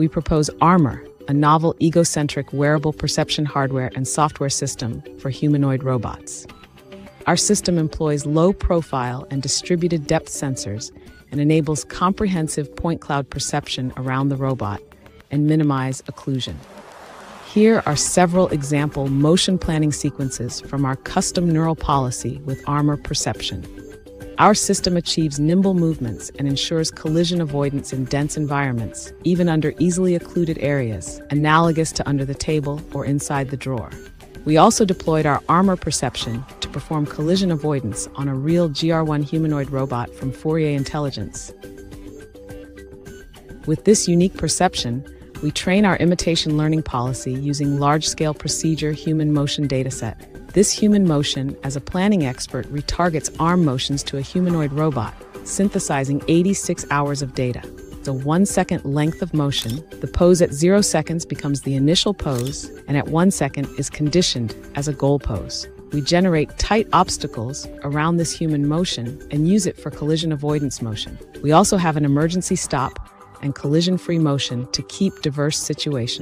we propose Armor, a novel egocentric wearable perception hardware and software system for humanoid robots. Our system employs low profile and distributed depth sensors and enables comprehensive point cloud perception around the robot and minimize occlusion. Here are several example motion planning sequences from our custom neural policy with armor perception. Our system achieves nimble movements and ensures collision avoidance in dense environments, even under easily occluded areas, analogous to under the table or inside the drawer. We also deployed our armor perception to perform collision avoidance on a real GR1 humanoid robot from Fourier Intelligence. With this unique perception, we train our imitation learning policy using large-scale procedure human motion dataset. This human motion, as a planning expert, retargets arm motions to a humanoid robot, synthesizing 86 hours of data. The one second length of motion, the pose at zero seconds becomes the initial pose, and at one second is conditioned as a goal pose. We generate tight obstacles around this human motion and use it for collision avoidance motion. We also have an emergency stop and collision free motion to keep diverse situations.